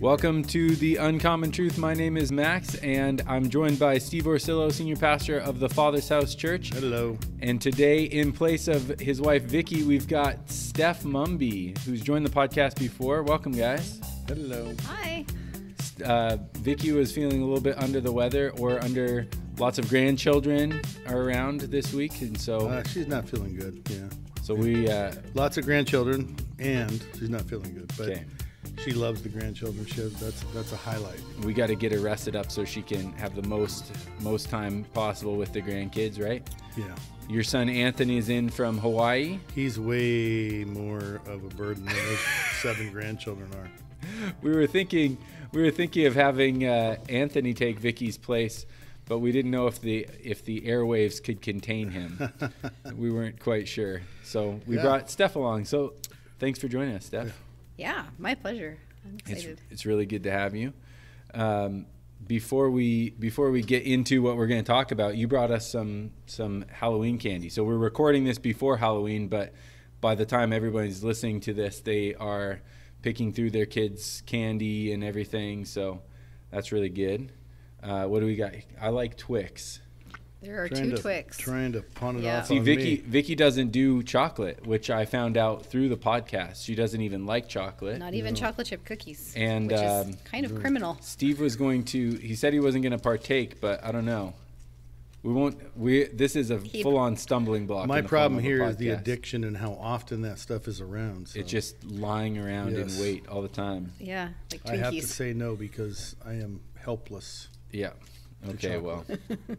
Welcome to the Uncommon Truth. My name is Max, and I'm joined by Steve Orsillo, Senior Pastor of the Father's House Church. Hello. And today, in place of his wife Vicki, we've got Steph Mumby, who's joined the podcast before. Welcome, guys. Hello. Hi. Uh, Vicki was feeling a little bit under the weather, or under lots of grandchildren are around this week, and so Uh, she's not feeling good. Yeah. so we uh, Lots of grandchildren, and she's not feeling good. But Okay. She loves the grandchildren. She has, that's that's a highlight. we got to get her rested up so she can have the most most time possible with the grandkids, right? Yeah. Your son Anthony is in from Hawaii. He's way more of a burden than those seven grandchildren are. We were thinking we were thinking of having uh, Anthony take Vicki's place, but we didn't know if the if the airwaves could contain him. we weren't quite sure, so we Yeah. brought Steph along. So thanks for joining us, Steph. Yeah, my pleasure. I'm It's excited. it's really good to have you. Um, before we before we get into what we're going to talk about, you brought us some some Halloween candy. So we're recording this before Halloween, but by the time everybody's listening to this, they are picking through their kids' candy and everything. So that's really good. Uh, what do we got? I like Twix. There are Trying two to, Twix. Trying to pawn it Yeah. off See, on Vicki me. Vicki doesn't do chocolate, which I found out through the podcast. She doesn't even like chocolate. Not even chocolate chip cookies. And, which um, is kind of criminal. Steve was going to. He said he wasn't going to partake, but I don't know. We won't. We this is a He- full-on stumbling block. My problem form of a here is the addiction and how often that stuff is around. So It's just lying around Yes. in wait all the time. Yeah, like I have to say no because I am helpless. Yeah. Okay. Well, chocolate.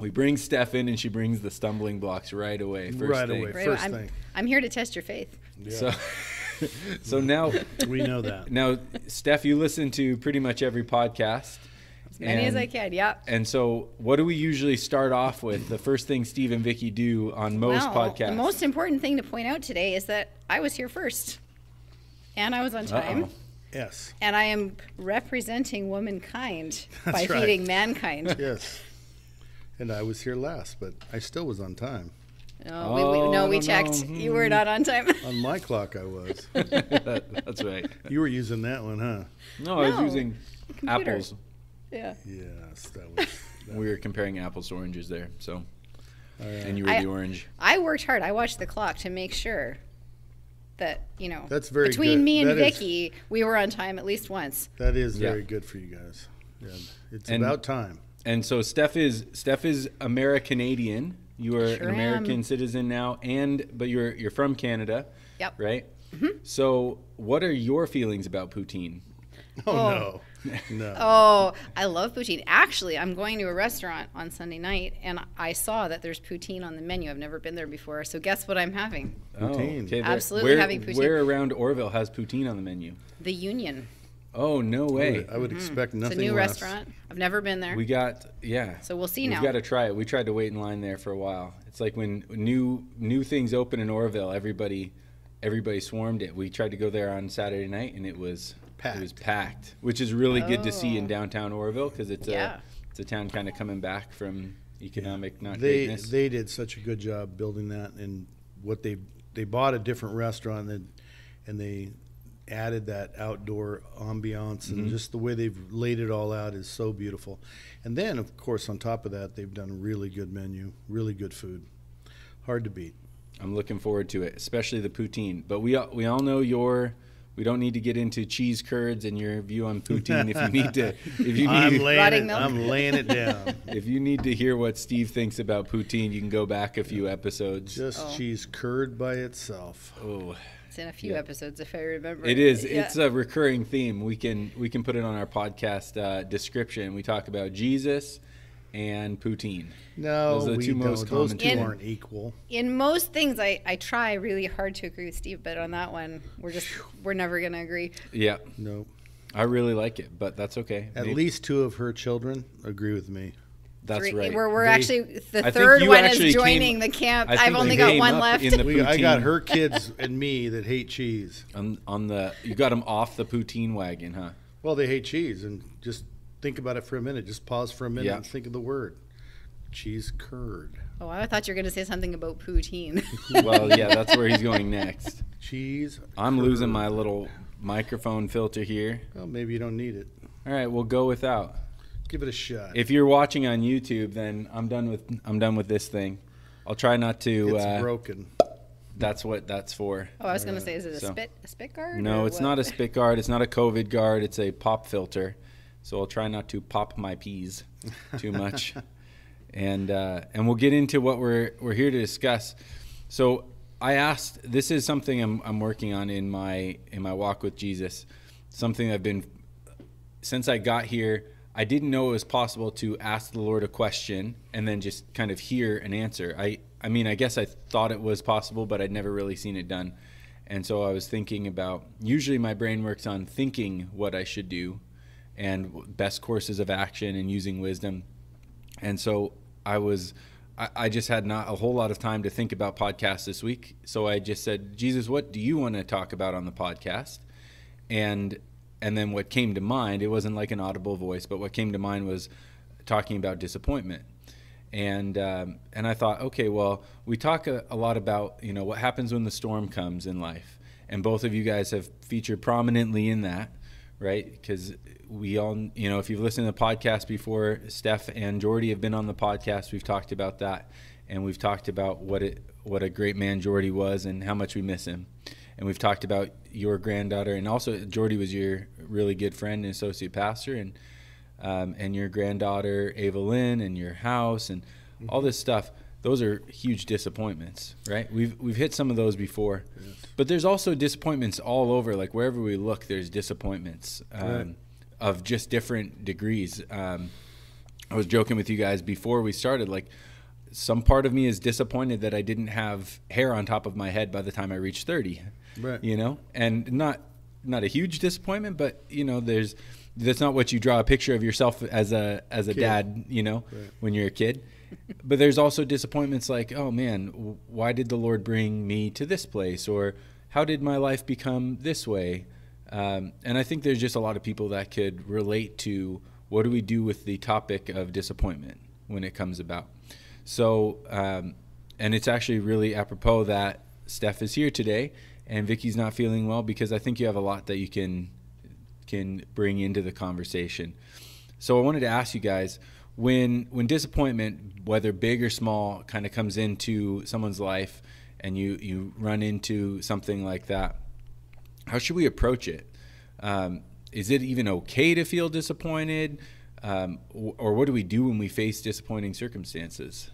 we bring Steph in, and she brings the stumbling blocks right away. First Right thing. away. Right, first I'm, thing. I'm here to test your faith. Yeah. So, so now, we know that. now, Steph, you listen to pretty much every podcast. As many as I can. yep. And so, what do we usually start off with? The first thing Steve and Vicky do on most well, podcasts. the most important thing to point out today is that I was here first, and I was on time, Uh-oh. Yes. and I am representing womankind by right. feeding mankind. Yes. And I was here last, but I still was on time. Oh, no, we, we, Oh, no, I we don't checked. know. You were not on time. On my clock, I was. That's right. You were using that one, huh? No, I was using computer. apples. yeah. Yes, that was. That, We were comparing apples to oranges there. So, oh, all right. and you were I- the orange. I worked hard. I watched the clock to make sure that you know That's very between good. me and That is- Vicki, we were on time at least once. that is Yeah. very good for you guys. Yeah, it's And- about time. And so Steph is Steph is American-Canadian. You are Sure an American am. citizen now, and but you're you're from Canada, Yep. right? Mm-hmm. So, what are your feelings about poutine? Oh, Oh. no, oh. no. Oh, I love poutine. Actually, I'm going to a restaurant on Sunday night, and I saw that there's poutine on the menu. I've never been there before, so guess what I'm having? Oh, poutine. Oh, okay, Absolutely where, having poutine. Where around Oroville has poutine on the menu? The Union. Oh no I way! would, I would expect Mm-hmm. It's nothing a new less. restaurant. I've never been there, We got yeah. so we'll see now. We've now. got to try it. We tried to wait in line there for a while. It's like when new new things open in Oroville, everybody everybody swarmed it. We tried to go there on Saturday night, and it was packed. it was Packed. packed, which is really good to see in Oh. downtown Oroville because it's Yeah. a it's a town kind of coming back from economic not They greatness. they did such a good job building that, and what they they bought a different restaurant and and they added that outdoor ambiance and Mm-hmm. just the way they've laid it all out is so beautiful. And then of course on top of that they've done a really good menu, really good food, hard to beat. I'm looking forward to it, especially the poutine. But we all- we all know your. We don't need to get into cheese curds and your view on poutine. if you need to, if you need, I'm need, laying it, milk? I'm laying it down. if you need to hear what Steve thinks about poutine, you can go back a few episodes. Just Oh. cheese curd by itself. oh, It's in a few Yeah. episodes, if I remember. It is. Yeah. It's a recurring theme. We can we can put it on our podcast uh, description. We talk about Jesus and poutine. No, Those are the we two don't. most Those common two In- aren't equal. in most things I, I try really hard to agree with Steve, but on that one we're just we're never gonna agree. Yeah, No. I really like it, but that's okay. At Maybe- least two of her children agree with me. That's Three- right. We're, we're They- actually the I third one actually is came- joining the camp. I think I've only got one left. in the We, I got her kids and me that hate cheese. on, on the you got them off the poutine wagon, huh? Well, they hate cheese, and just think about it for a minute. Just pause for a minute Yeah. and think of the word cheese curd. oh, I thought you were gonna say something about poutine. well, yeah, that's where he's going next. Cheese. I'm losing my little microphone filter here. Well, maybe you don't need it. All right, we'll go without. Give it a shot. If you're watching on YouTube, then I'm done with I'm done with this thing. I'll try not to. it's Uh, broken. that's what that's for. Oh, I was going to say, is it a So- spit a spit guard? No, it's what? not a spit guard. It's not a COVID guard. It's a pop filter. So I'll try not to pop my peas too much. and uh, and we'll get into what we're we're here to discuss. So I asked. This is something I'm I'm working on in my in my walk with Jesus. Something I've been since I got here. I didn't know it was possible to ask the Lord a question and then just kind of hear an answer. I I mean, I guess I thought it was possible, but I'd never really seen it done. And so I was thinking about usually my brain works on thinking what I should do and best courses of action and using wisdom. And so I was, I, I just had not a whole lot of time to think about podcasts this week. So I just said, Jesus, what do you want to talk about on the podcast? And and then what came to mind, it wasn't like an audible voice, but what came to mind was talking about disappointment. And um, and I thought, okay, well, we talk a, a lot about you know what happens when the storm comes in life, and both of you guys have featured prominently in that, right? Because we all, you know, if you've listened to the podcast before, Steph and Jordy have been on the podcast. We've talked about that, and we've talked about what it what a great man Jordy was and how much we miss him. And we've talked about your granddaughter, and also Jordy was your really good friend and associate pastor, and um, and your granddaughter Ava Lynn, and your house, and all this stuff. Those are huge disappointments, right? We've we've hit some of those before, but there's also disappointments all over. Like wherever we look, there's disappointments um, Right. of just different degrees. Um, I was joking with you guys before we started, like some part of me is disappointed that I didn't have hair on top of my head by the time I reached 30. Right. You know, and not not a huge disappointment, but you know, there's that's not what you draw a picture of yourself as a as a Kid. dad, you know, Right. when you're a kid. but there's also disappointments like, oh man, why did the Lord bring me to this place or how did my life become this way? Um, and I think there's just a lot of people that could relate to what do we do with the topic of disappointment when it comes about. So, um, and it's actually really apropos that Steph is here today and Vicky's not feeling well because I think you have a lot that you can can bring into the conversation. So I wanted to ask you guys when when disappointment, whether big or small, kind of comes into someone's life and you you run into something like that, how should we approach it? Um, is it even okay to feel disappointed? Um, or, or what do we do when we face disappointing circumstances?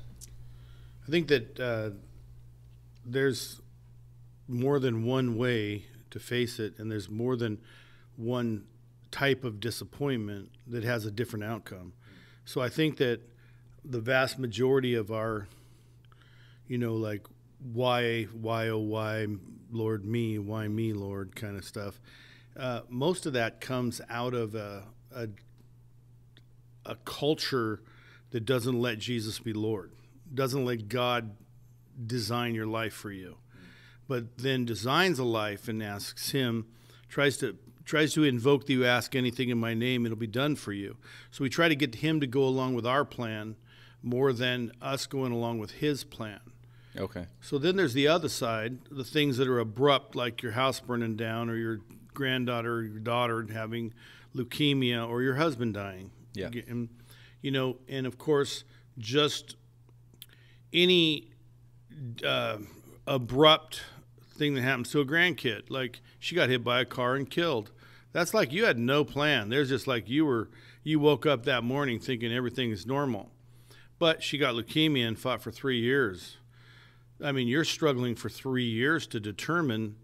I think that uh, there's more than one way to face it, and there's more than one type of disappointment that has a different outcome. So I think that the vast majority of our, you know, like why, why, oh, why, Lord, me, why me, Lord, kind of stuff. Uh, most of that comes out of a, a a culture that doesn't let Jesus be Lord, doesn't let God design your life for you, but then designs a life and asks Him, tries to tries to invoke that you ask anything in my name, it'll be done for you. So we try to get Him to go along with our plan more than us going along with His plan. Okay. So then there's the other side, the things that are abrupt, like your house burning down, or your granddaughter or your daughter having leukemia, or your husband dying. Yeah. And, you know, and of course, just any uh, abrupt thing that happens to a grandkid, like she got hit by a car and killed. That's like you had no plan. There's just like you were, you woke up that morning thinking everything is normal. But she got leukemia and fought for three years. I mean, you're struggling for three years to determine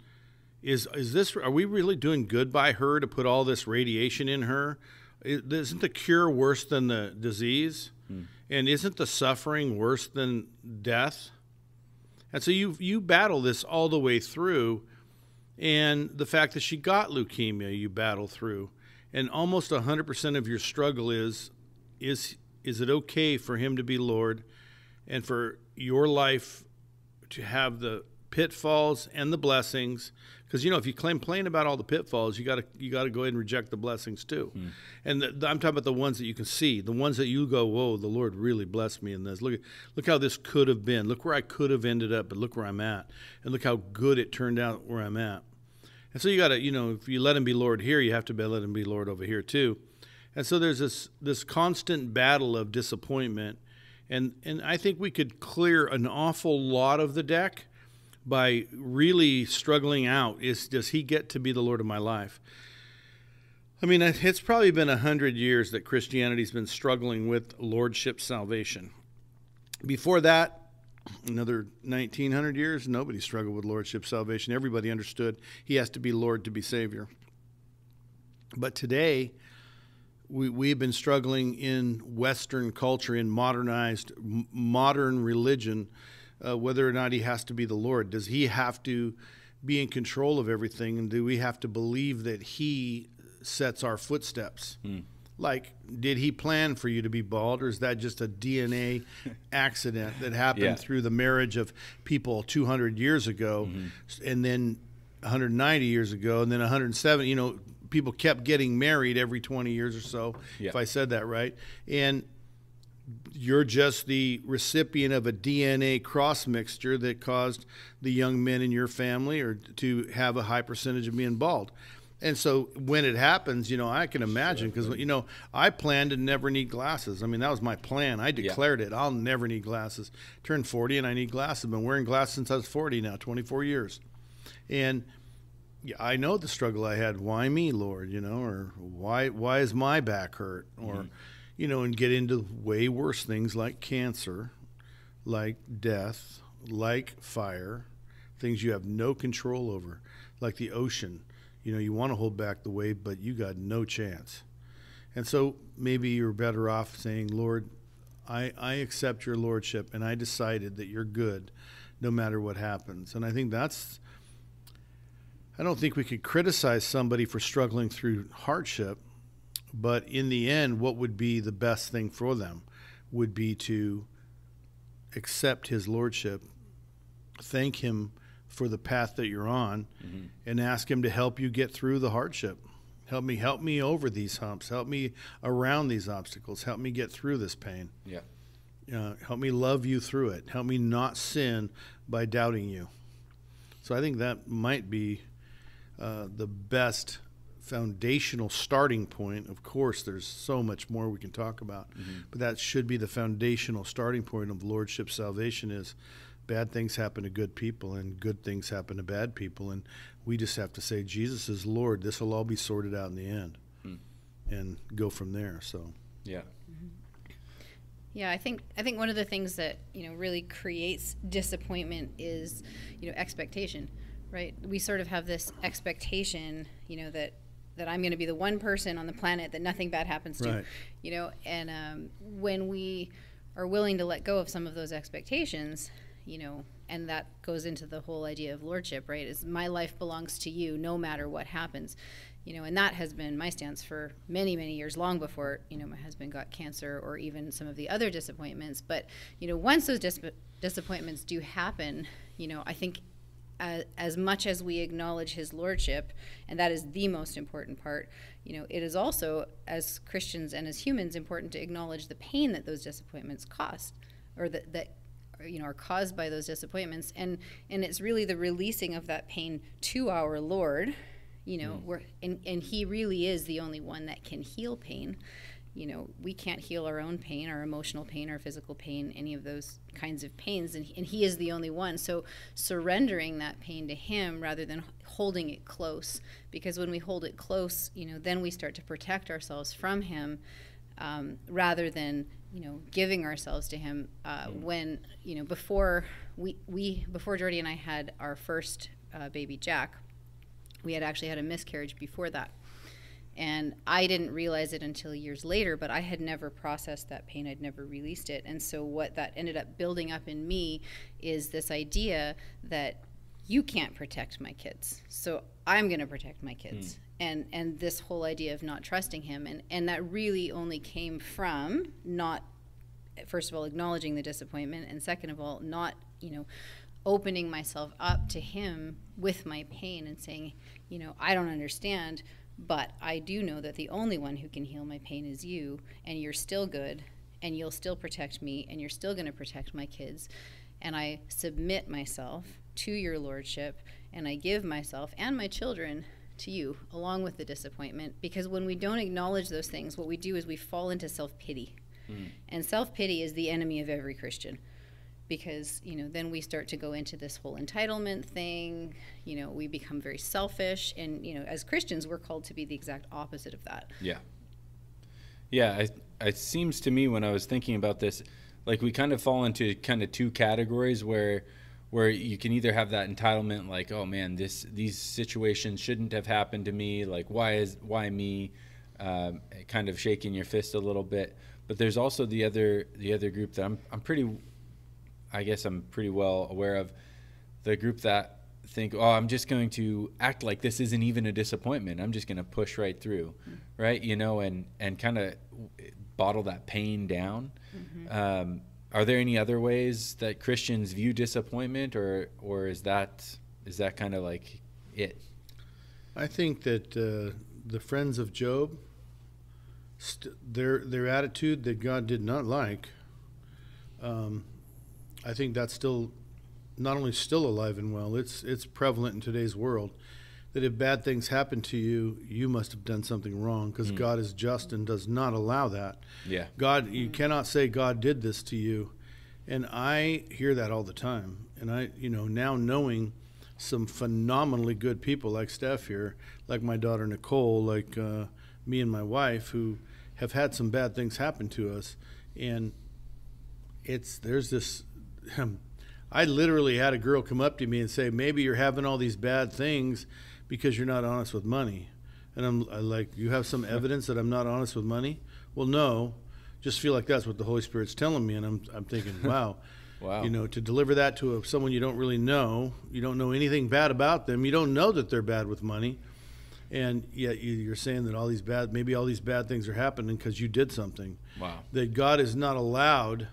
is is this are we really doing good by her to put all this radiation in her? Isn't the cure worse than the disease? Hmm. And isn't the suffering worse than death? And so you you battle this all the way through, and the fact that she got leukemia, you battle through, and almost hundred percent of your struggle is is is it okay for him to be Lord, and for your life to have the pitfalls and the blessings because you know if you claim complain about all the pitfalls you got to you got to go ahead and reject the blessings too. Hmm. And the, the- i'm talking about the ones that you can see the ones that you go whoa the lord really blessed me in this. Look at look how this could have been. Look where i could have ended up but look where i'm at. And look how good it turned out where i'm at. And so you got to, you know, if you let him be Lord here, you have to be, let him be Lord over here too. And so there's this this constant battle of disappointment, and and I think we could clear an awful lot of the deck by really struggling out. Is does he get to be the Lord of my life? I mean, it's probably been a hundred years that Christianity's been struggling with lordship salvation. Before that, another 1900 years, nobody struggled with lordship salvation. Everybody understood he has to be Lord to be Savior. But today, we, we've been struggling in Western culture, in modernized, modern religion, uh, whether or not he has to be the Lord. Does he have to be in control of everything? And do we have to believe that he sets our footsteps? Hmm. Like, did he plan for you to be bald, or is that just a DNA accident that happened yeah. through the marriage of people 200 years ago, mm-hmm. and then 190 years ago, and then 170? You know, people kept getting married every 20 years or so, yeah. if I said that right. And you're just the recipient of a DNA cross mixture that caused the young men in your family or to have a high percentage of being bald. And so when it happens, you know, I can imagine because you know I planned to never need glasses. I mean, that was my plan. I declared yeah. it. I'll never need glasses. Turned 40 and I need glasses. I've been wearing glasses since I was 40 now, 24 years. And yeah, I know the struggle I had. Why me, Lord? You know, or why why is my back hurt? Or, mm-hmm. You know, and get into way worse things like cancer, like death, like fire, things you have no control over, like the ocean. You know, you want to hold back the wave, but you got no chance. And so maybe you're better off saying, Lord, I, I accept your lordship and I decided that you're good no matter what happens. And I think that's I don't think we could criticize somebody for struggling through hardship, but in the end, what would be the best thing for them would be to accept his lordship, thank him for the path that you're on, mm-hmm. and ask him to help you get through the hardship. Help me, help me over these humps. Help me around these obstacles. Help me get through this pain. Yeah. Uh, help me love you through it. Help me not sin by doubting you. So I think that might be uh, the best foundational starting point. Of course, there's so much more we can talk about, mm-hmm. but that should be the foundational starting point of lordship salvation is bad things happen to good people and good things happen to bad people and we just have to say Jesus is Lord. This will all be sorted out in the end. Mm. And go from there. So, yeah. Mm-hmm. Yeah, I think I think one of the things that you know really creates disappointment is you know expectation right? We sort of have this expectation, you know, that that I'm going to be the one person on the planet that nothing bad happens to, right. you know. And um, when we are willing to let go of some of those expectations, you know, and that goes into the whole idea of lordship, right? Is my life belongs to you no matter what happens, you know, and that has been my stance for many, many years, long before you know my husband got cancer or even some of the other disappointments. But you know, once those dis- disappointments do happen, you know, I think as, as much as we acknowledge his lordship, and that is the most important part, you know, it is also, as Christians and as humans, important to acknowledge the pain that those disappointments cost, or that, that you know are caused by those disappointments and and it's really the releasing of that pain to our lord you know mm. where and, and he really is the only one that can heal pain you know, we can't heal our own pain, our emotional pain, our physical pain, any of those kinds of pains, and, and He is the only one. So surrendering that pain to Him rather than holding it close, because when we hold it close, you know, then we start to protect ourselves from Him, um, rather than you know giving ourselves to Him. Uh, mm. when you know before we we before Jordy and I had our first uh, baby Jack, we had actually had a miscarriage before that and I didn't realize it until years later, but I had never processed that pain. I'd never released it. And so, what that ended up building up in me is this idea that you can't protect my kids. So, I'm going to protect my kids. Mm. And, and this whole idea of not trusting him. And, and that really only came from not, first of all, acknowledging the disappointment, and second of all, not, you know, opening myself up to him with my pain and saying, you know, I don't understand but I do know that the only one who can heal my pain is you, and you're still good, and you'll still protect me, and you're still going to protect my kids. And I submit myself to your lordship, and I give myself and my children to you, along with the disappointment. Because when we don't acknowledge those things, what we do is we fall into self pity. Mm. And self pity is the enemy of every Christian. Because, you know, then we start to go into this whole entitlement thing. You know, we become very selfish. And, you know, as Christians, we're called to be the exact opposite of that. Yeah. Yeah. It, it seems to me when I was thinking about this, like we kind of fall into kind of two categories where where you can either have that entitlement like oh man this these situations shouldn't have happened to me like why is why me um, kind of shaking your fist a little bit but there's also the other the other group that I'm I'm pretty I guess I'm pretty well aware of the group that think oh I'm just going to act like this isn't even a disappointment I'm just going to push right through mm-hmm. right you know and and kind of bottle that pain down mm-hmm. um, are there any other ways that Christians view disappointment, or or is that is that kind of like it? I think that uh, the friends of Job, st- their their attitude that God did not like, um, I think that's still not only still alive and well. It's it's prevalent in today's world that if bad things happen to you, you must have done something wrong because mm. God is just and does not allow that. Yeah. God, you cannot say God did this to you. And I hear that all the time. And I, you know, now knowing some phenomenally good people like Steph here, like my daughter Nicole, like uh, me and my wife, who have had some bad things happen to us. And it's, there's this. I literally had a girl come up to me and say, maybe you're having all these bad things because you're not honest with money. And I'm I like, you have some evidence that I'm not honest with money? Well, no. Just feel like that's what the Holy Spirit's telling me, and I'm I'm thinking, wow. Wow. You know, to deliver that to a, someone you don't really know, you don't know anything bad about them, you don't know that they're bad with money, and yet you're saying that all these bad, maybe all these bad things are happening because you did something. Wow. That God is not allowed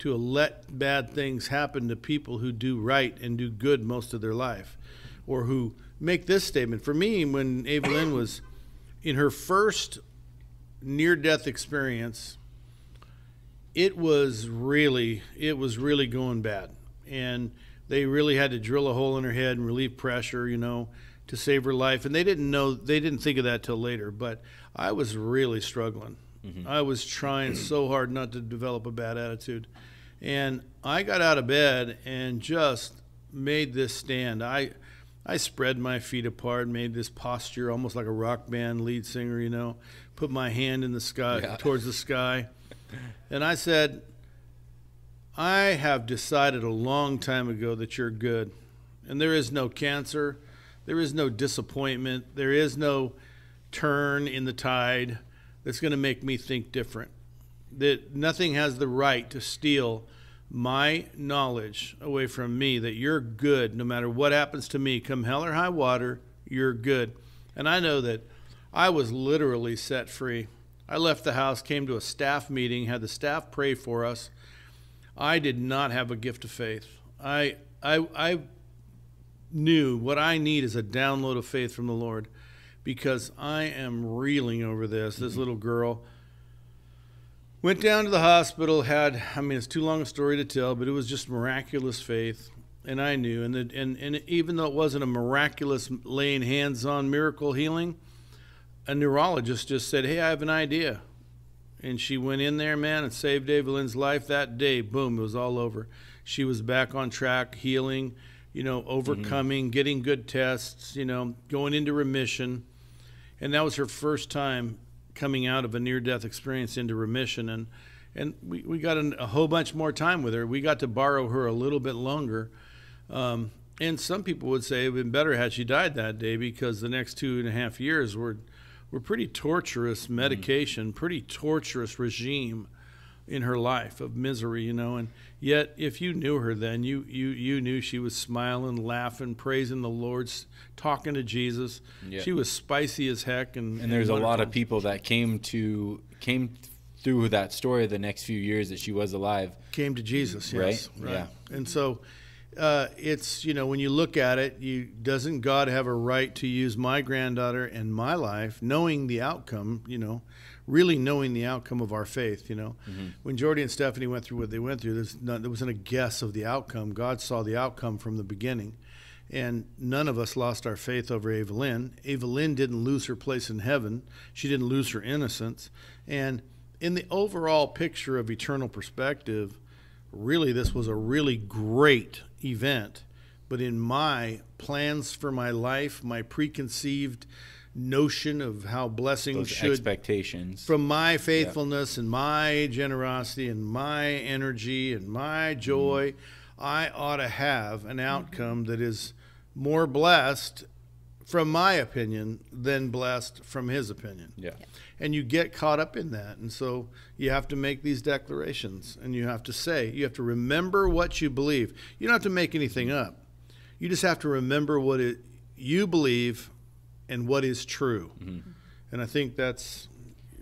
to let bad things happen to people who do right and do good most of their life, or who make this statement. For me, when Evelyn was in her first near death experience, it was really it was really going bad. And they really had to drill a hole in her head and relieve pressure, you know, to save her life. And they didn't know they didn't think of that till later, but I was really struggling. Mm-hmm. I was trying so hard not to develop a bad attitude. And I got out of bed and just made this stand. I I spread my feet apart, made this posture almost like a rock band lead singer, you know, put my hand in the sky yeah. towards the sky. And I said, I have decided a long time ago that you're good. And there is no cancer, there is no disappointment, there is no turn in the tide that's going to make me think different. That nothing has the right to steal my knowledge away from me that you're good no matter what happens to me, come hell or high water, you're good. And I know that I was literally set free. I left the house, came to a staff meeting, had the staff pray for us. I did not have a gift of faith. I, I, I knew what I need is a download of faith from the Lord because I am reeling over this. This little girl Went down to the hospital, had, I mean, it's too long a story to tell, but it was just miraculous faith. And I knew. And, the, and, and even though it wasn't a miraculous laying hands on miracle healing, a neurologist just said, Hey, I have an idea. And she went in there, man, and saved Evelyn's life that day. Boom, it was all over. She was back on track, healing, you know, overcoming, mm-hmm. getting good tests, you know, going into remission. And that was her first time coming out of a near death experience into remission. And, and we, we got an, a whole bunch more time with her. We got to borrow her a little bit longer. Um, and some people would say it would have been better had she died that day because the next two and a half years were, were pretty torturous mm-hmm. medication, mm-hmm. pretty torturous regime in her life of misery, you know. And yet, if you knew her then, you you you knew she was smiling, laughing, praising the Lord, talking to Jesus. Yeah. She was spicy as heck, and and there's a lot of people that came to came through that story the next few years that she was alive. Came to Jesus, yes, right? right. Yeah. And so, uh, it's you know when you look at it, you doesn't God have a right to use my granddaughter and my life, knowing the outcome? You know, really knowing the outcome of our faith. You know, mm-hmm. when Jordy and Stephanie went through what they went through, not, there wasn't a guess of the outcome. God saw the outcome from the beginning, and none of us lost our faith over Ava Lynn. Ava Lynn didn't lose her place in heaven. She didn't lose her innocence, and in the overall picture of eternal perspective really this was a really great event. But in my plans for my life, my preconceived notion of how blessings Those should expectations from my faithfulness and my generosity and my energy and my joy, mm. I ought to have an outcome that is more blessed from my opinion than blessed from his opinion. Yeah. And you get caught up in that. And so you have to make these declarations and you have to say, you have to remember what you believe. You don't have to make anything up. You just have to remember what it, you believe and what is true. Mm-hmm. And I think that's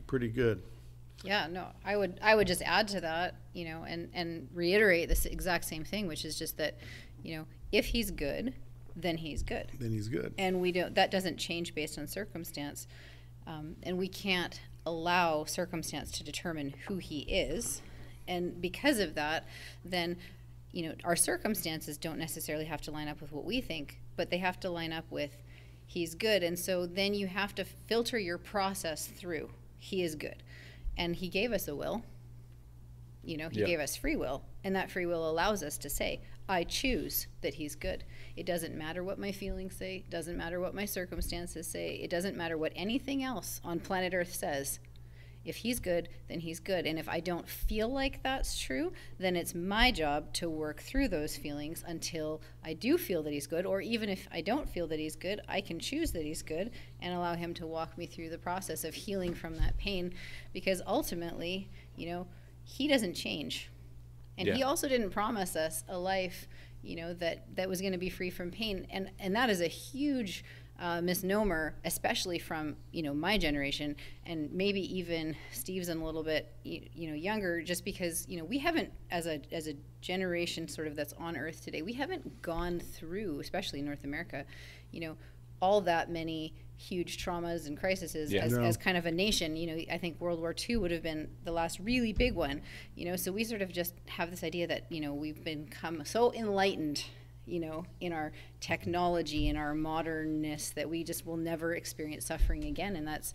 pretty good. Yeah, no, I would I would just add to that, you know, and and reiterate this exact same thing, which is just that, you know, if he's good, then he's good. Then he's good. And we don't. That doesn't change based on circumstance, um, and we can't allow circumstance to determine who he is. And because of that, then you know our circumstances don't necessarily have to line up with what we think, but they have to line up with he's good. And so then you have to filter your process through he is good, and he gave us a will. You know, he yeah. gave us free will, and that free will allows us to say, I choose that he's good. It doesn't matter what my feelings say, it doesn't matter what my circumstances say, it doesn't matter what anything else on planet Earth says. If he's good, then he's good. And if I don't feel like that's true, then it's my job to work through those feelings until I do feel that he's good. Or even if I don't feel that he's good, I can choose that he's good and allow him to walk me through the process of healing from that pain. Because ultimately, you know, he doesn't change and yeah. he also didn't promise us a life, you know, that that was going to be free from pain. And and that is a huge uh, misnomer, especially from you know my generation, and maybe even Steve's and a little bit you, you know younger, just because you know we haven't as a as a generation sort of that's on Earth today, we haven't gone through, especially in North America, you know, all that many huge traumas and crises yeah. as, no. as kind of a nation. You know, I think World War II would have been the last really big one. You know, so we sort of just have this idea that you know we've become so enlightened. You know, in our technology in our modernness, that we just will never experience suffering again, and that's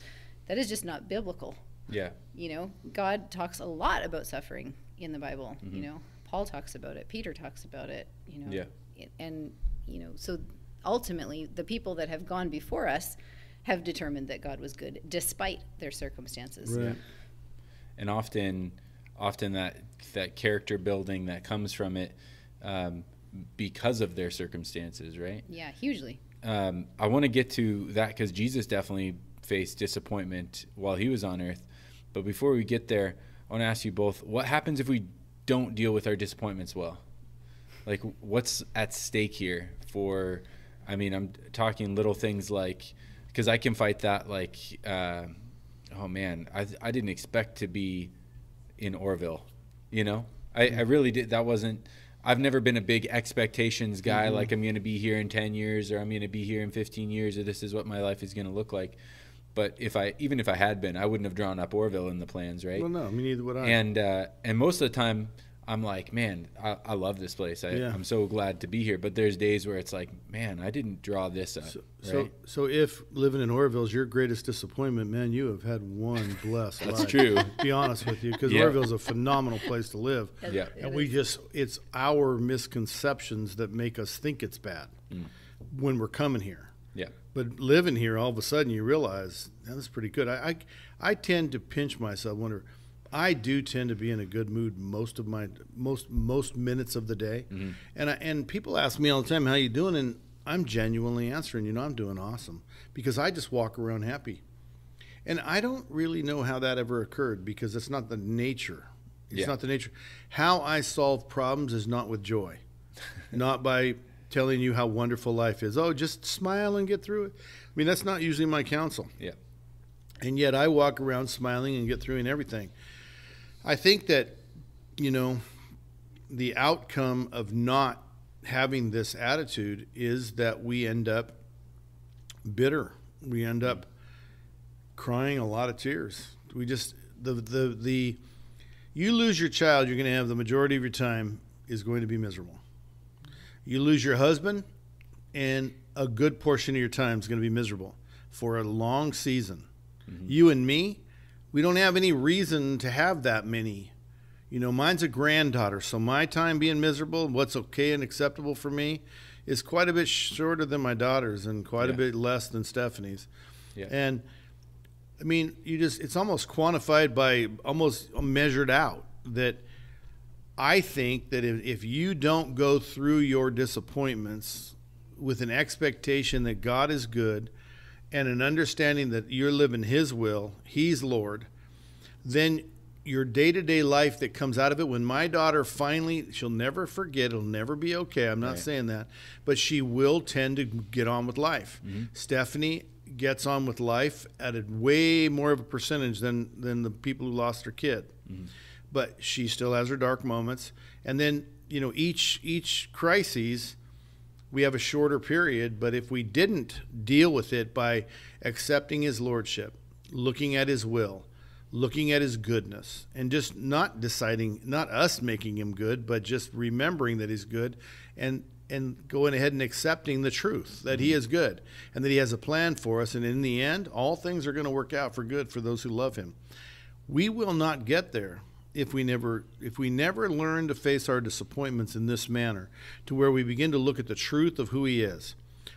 that is just not biblical. Yeah. You know, God talks a lot about suffering in the Bible. Mm-hmm. You know, Paul talks about it. Peter talks about it. You know. Yeah. And you know, so ultimately the people that have gone before us have determined that God was good despite their circumstances. Right. And often, often that that character building that comes from it um, because of their circumstances, right? Yeah, hugely. Um, I want to get to that because Jesus definitely faced disappointment while he was on earth. But before we get there, I want to ask you both: What happens if we don't deal with our disappointments well? Like, what's at stake here for I mean, I'm talking little things like because I can fight that like, uh, oh man, I I didn't expect to be in Oroville, you know. I, I really did. That wasn't. I've never been a big expectations guy. Mm-hmm. Like I'm going to be here in 10 years, or I'm going to be here in 15 years, or this is what my life is going to look like. But if I, even if I had been, I wouldn't have drawn up Oroville in the plans, right? Well, no, me neither would I. And uh, and most of the time, I'm like, man, I, I love this place. I, am so glad to be here. But there's days where it's like, man, I didn't draw this up. So, right? so, so, if living in Oroville is your greatest disappointment, man, you have had one blessed That's life. true. be honest with you, because yeah. Oroville's a phenomenal place to live. Yeah. And we just, it's our misconceptions that make us think it's bad mm. when we're coming here. Yeah. But living here, all of a sudden, you realize that's pretty good. I, I, I tend to pinch myself, wonder – I do tend to be in a good mood most of my most most minutes of the day, mm-hmm. and I, and people ask me all the time, "How you doing?" And I'm genuinely answering, you know, I'm doing awesome because I just walk around happy, and I don't really know how that ever occurred because it's not the nature. It's yeah. not the nature. How I solve problems is not with joy, not by telling you how wonderful life is. Oh, just smile and get through it. I mean, that's not usually my counsel. Yeah. And yet I walk around smiling and get through and everything. I think that, you know, the outcome of not having this attitude is that we end up bitter. We end up crying a lot of tears. We just the the the you lose your child, you're going to have the majority of your time is going to be miserable. You lose your husband, and a good portion of your time is going to be miserable for a long season. Mm-hmm. You and me, we don't have any reason to have that many. You know, mine's a granddaughter, so my time being miserable, what's okay and acceptable for me, is quite a bit shorter than my daughter's and quite yeah. a bit less than Stephanie's. Yeah. And I mean, you just it's almost quantified by almost measured out that I think that if, if you don't go through your disappointments with an expectation that God is good and an understanding that you're living his will, he's Lord, then your day-to-day life that comes out of it when my daughter finally she'll never forget it'll never be okay i'm not right. saying that but she will tend to get on with life mm-hmm. stephanie gets on with life at a way more of a percentage than than the people who lost their kid. Mm-hmm. But she still has her dark moments, and then you know each each crisis we have a shorter period. But if we didn't deal with it by accepting His lordship, looking at His will, looking at His goodness, and just not deciding, not us making Him good, but just remembering that He's good, and and going ahead and accepting the truth that He mm-hmm. is good and that He has a plan for us. And in the end, all things are going to work out for good for those who love Him. We will not get there if we never if we never learn to face our disappointments in this manner to where we begin to look at the truth of who he is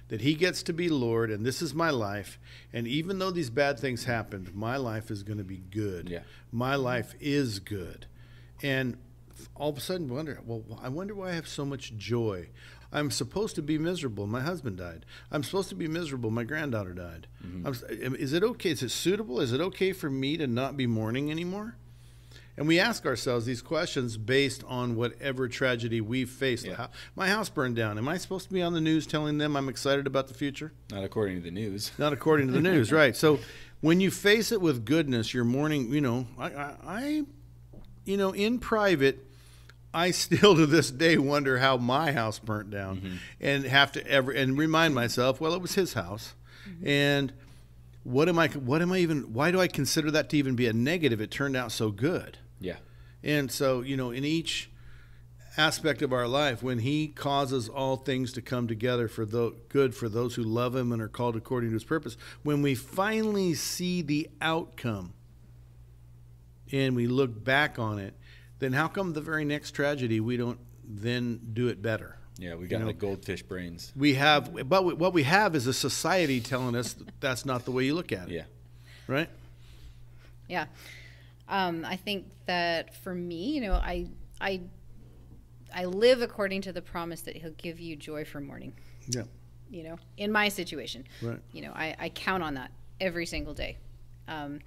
that he gets to be lord and this is my life and even though these bad things happened my life is going to be good yeah. my life is good and all of a sudden wonder well i wonder why i have so much joy I'm supposed to be miserable. My husband died. I'm supposed to be miserable. My granddaughter died. Mm-hmm. Is it okay? Is it suitable? Is it okay for me to not be mourning anymore? And we ask ourselves these questions based on whatever tragedy we've faced. Yeah. My house burned down. Am I supposed to be on the news telling them I'm excited about the future? Not according to the news. Not according to the news, right? So when you face it with goodness, you're mourning. You know, I, I, I you know, in private I still to this day wonder how my house burnt down, mm-hmm. and have to ever and remind myself, well, it was his house, mm-hmm. and what am I? What am I even? Why do I consider that to even be a negative? It turned out so good. Yeah, and so you know, in each aspect of our life, when He causes all things to come together for the good for those who love Him and are called according to His purpose, when we finally see the outcome, and we look back on it then how come the very next tragedy we don't then do it better? Yeah, we got you know, like goldfish brains. We have, but what we have is a society telling us that that's not the way you look at it. Yeah. Right. Yeah. Um, I think that for me, you know, I, I, I live according to the promise that He'll give you joy for mourning. Yeah. You know, in my situation. Right. You know, I, I count on that every single day. Um,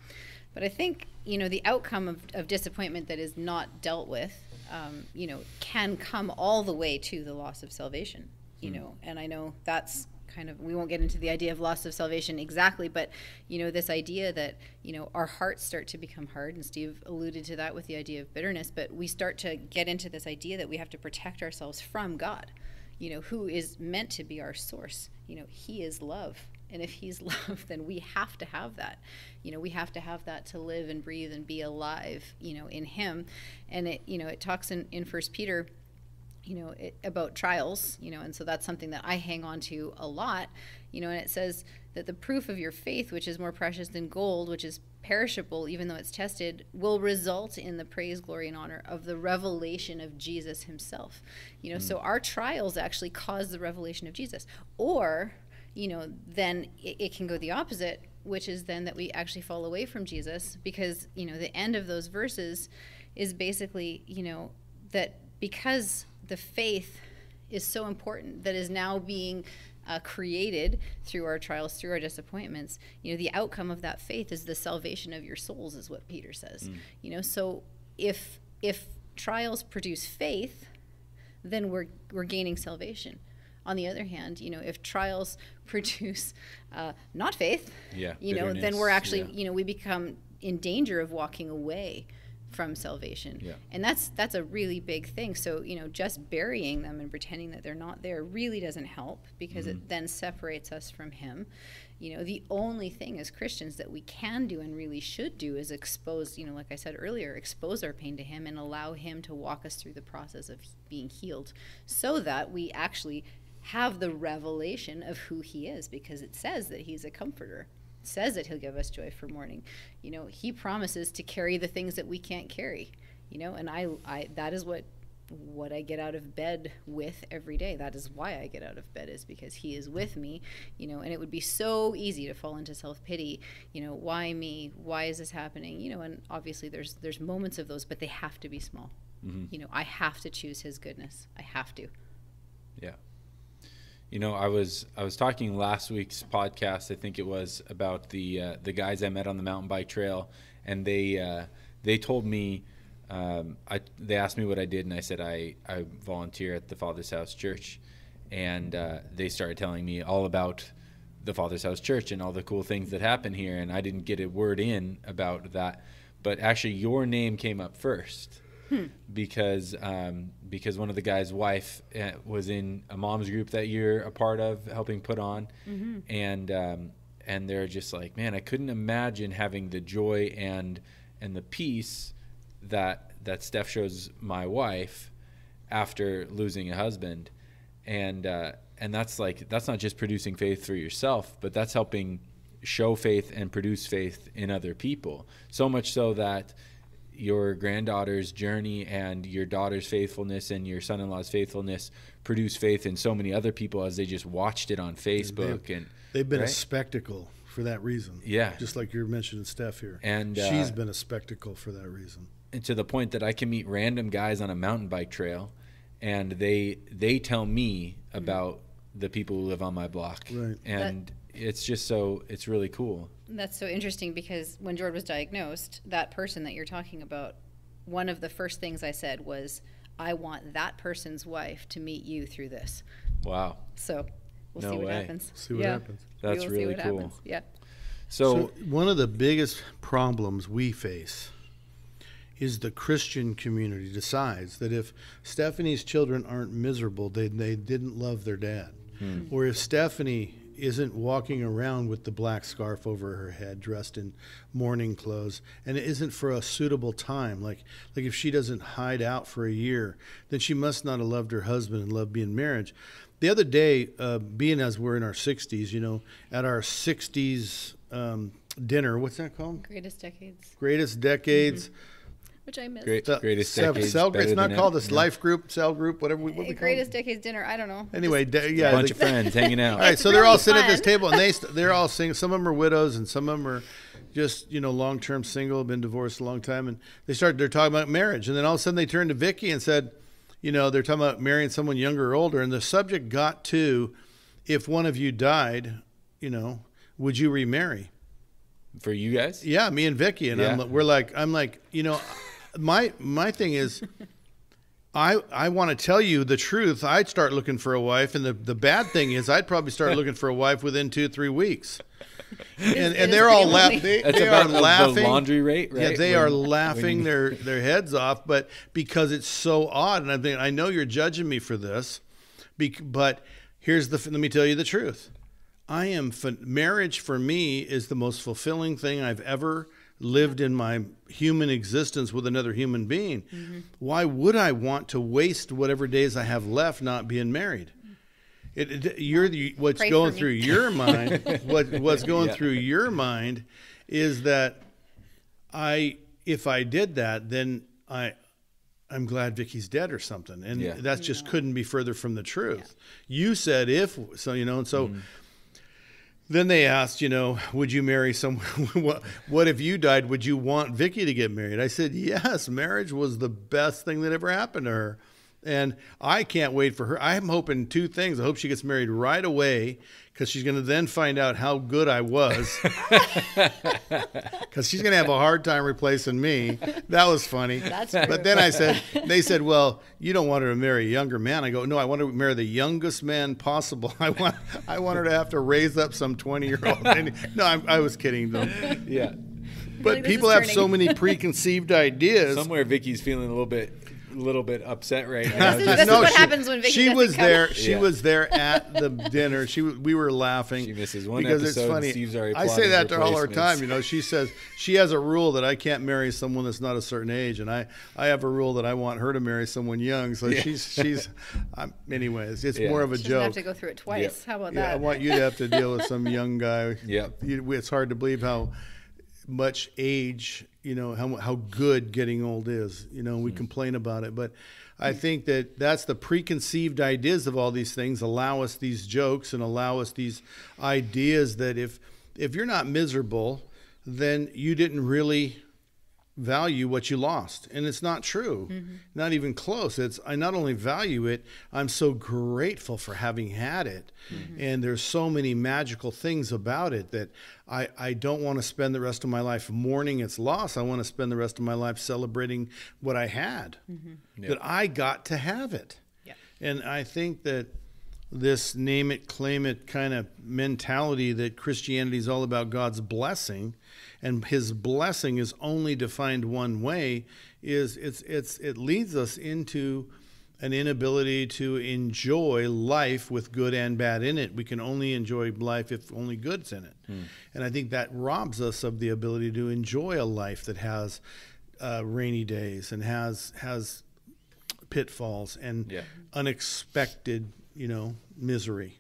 but I think you know the outcome of, of disappointment that is not dealt with, um, you know, can come all the way to the loss of salvation. You mm. know, and I know that's kind of we won't get into the idea of loss of salvation exactly but you know this idea that you know our hearts start to become hard and steve alluded to that with the idea of bitterness but we start to get into this idea that we have to protect ourselves from god you know who is meant to be our source. You know he is love and if he's love then we have to have that. You know we have to have that to live and breathe and be alive you know in him. And it you know it talks in in first peter you know it, about trials you know and so that's something that i hang on to a lot you know and it says that the proof of your faith which is more precious than gold which is perishable even though it's tested will result in the praise glory and honor of the revelation of jesus himself you know mm. so our trials actually cause the revelation of jesus or you know, then it, it, can go the opposite, which is then that we actually fall away from Jesus because, you know, the end of those verses is basically, you know, that because the faith is so important that is now being uh, created through our trials, through our disappointments, you know, the outcome of that faith is the salvation of your souls, is what Peter says. Mm. You know, so if if trials produce faith, then we're we're gaining salvation. On the other hand, you know, if trials produce uh, not faith, yeah, you know, then we're actually, yeah. you know, we become in danger of walking away from salvation. Yeah. And that's that's a really big thing. So, you know, just burying them and pretending that they're not there really doesn't help because Mm-hmm. it then separates us from him. You know, the only thing as Christians that we can do and really should do is expose, you know, like I said earlier, expose our pain to him and allow him to walk us through the process of being healed so that we actually have the revelation of who he is because it says that he's a comforter says that he'll give us joy for mourning. You know he promises to carry the things that we can't carry you know and i i that is what what i get out of bed with every day. That is why i get out of bed is because he is with me you know and it would be so easy to fall into self-pity. You know why me? Why is this happening? You know and obviously there's there's moments of those but they have to be small. Mm-hmm. You know i have to choose his goodness. I have to. Yeah. You know, I was I was talking last week's podcast. I think it was about the uh, the guys I met on the mountain bike trail, and they uh, they told me um, I they asked me what I did, and I said I I volunteer at the Father's House Church, and uh, they started telling me all about the Father's House Church and all the cool things that happen here, and I didn't get a word in about that, but actually your name came up first because um, because one of the guy's wife uh, was in a mom's group that you're a part of helping put on. And um, and they're just like man I couldn't imagine having the joy and and the peace that that Steph shows my wife after losing a husband. And uh, and that's like that's not just producing faith for yourself but that's helping show faith and produce faith in other people. So much so that your granddaughter's journey and your daughter's faithfulness and your son-in-law's faithfulness produce faith in so many other people as they just watched it on Facebook and They've been a spectacle for that reason. Yeah. Just like you're mentioning Steph here. And, uh, she's been a spectacle for that reason. and to the point that I can meet random guys on a mountain bike trail and they they tell me mm-hmm. about the people who live on my block Right. and it's just so it's really cool That's so interesting because when George was diagnosed, that person that you're talking about, one of the first things I said was, I want that person's wife to meet you through this. wow So we'll No see what way. happens. See what Yeah. happens. We That's will really see what cool. happens. Yeah. so, So, one of the biggest problems we face is the Christian community decides that if Stephanie's children aren't miserable, they, they didn't love their dad. Hmm. Or if Stephanie isn't walking around with the black scarf over her head, dressed in mourning clothes, and it isn't for a suitable time, like like if she doesn't hide out for a year, then she must not have loved her husband and loved being marriage. The other day, uh, being as we're in our 60s, you know, at our 60s um, dinner, what's that called? Greatest decades, Greatest decades. Which I missed. great The greatest cell, decades cell, better it's not called ever, this yeah. life group, cell group, whatever we, what we Greatest it. decades dinner. I don't know. Anyway, Just- da- yeah, a bunch the- of friends hanging out All right, It's so they're all really sitting at this table, and they st- they're all single. Some of them are widows, and some of them are just you know long term single, been divorced a long time, and they start they're talking about marriage, and then all of a sudden they turned to Vicki and said, you know, they're talking about marrying someone younger or older, and the subject got to, if one of you died, you know, would you remarry? for you guys Yeah, me and Vicki, and Yeah. I'm, we're like, I'm like, you know, my my thing is, I I want to tell you the truth. I'd start looking for a wife, and the the bad thing is, I'd probably start looking for a wife within two three weeks. And, and they're all pretty laughing. They, That's they about are the- the laughing. laundry rate, Yeah, they When- are laughing you- their their heads off, but because it's so odd, and I think I know you're judging me for this, but here's the let me tell you the truth. I am marriage for me is the most fulfilling thing I've ever lived in my human existence with another human being. Why would I want to waste whatever days I have left not being married? It, it, you're the, what's Pray going through your mind. what what's going Yeah. through your mind is that I if I did that, then I I'm glad Vicki's dead or something, and Yeah. that just couldn't be further from the truth. You said if so, you know, and so. Mm-hmm. Then they asked, you know, would you marry someone? what, what if you died? Would you want Vicki to get married? I said, yes. Marriage was the best thing that ever happened to her, and I can't wait for her. I'm hoping two things. I hope she gets married right away because she's going to then find out how good I was. Because she's going to have a hard time replacing me. That was funny. That's But then I said, they said, well, you don't want her to marry a younger man. I go, no, I want her to marry the youngest man possible. I want, I want her to have to raise up some 20 year old. No, I'm, I was kidding though. yeah but like people is have so many preconceived ideas. Somewhere Vicki's feeling a little bit, a little bit upset right now. This is- Just- this No, what she- happens when Vicki she was come. there. She Yeah. was there at the dinner. She we were laughing. She misses one because episode it's funny. Steve's already I say that to her all the replacements. time. You know, she says she has a rule that I can't marry someone that's not a certain age, and I I have a rule that I want her to marry someone young. So Yeah. she's she's. I'm, anyways, it's Yeah. more of a She doesn't have joke. to go through it twice. How about Yeah, I want you to have to deal with some young guy. Yep. You- It's hard to believe how much age, you know, how how good getting old is. You know, we mm-hmm. complain about it, but I think that that's the preconceived ideas of all these things allow us these jokes and allow us these ideas that if if you're not miserable, then you didn't really value what you lost. And it's not true. Mm-hmm. Not even close. It's i not only value it i'm so grateful for having had it. Mm-hmm. And there's so many magical things about it that i i don't want to spend the rest of my life mourning its loss. I want to spend the rest of my life celebrating what i had. Mm-hmm. That i got to have it. Yeah. and i think that this name it, claim it kind of mentality that Christianity is all about God's blessing, and His blessing is only defined one way, is it's it's it leads us into an inability to enjoy life with good and bad in it. We can only enjoy life if only good's in it, and I think that robs us of the ability to enjoy a life that has uh, rainy days and has has pitfalls and Yeah. unexpected, you know, misery.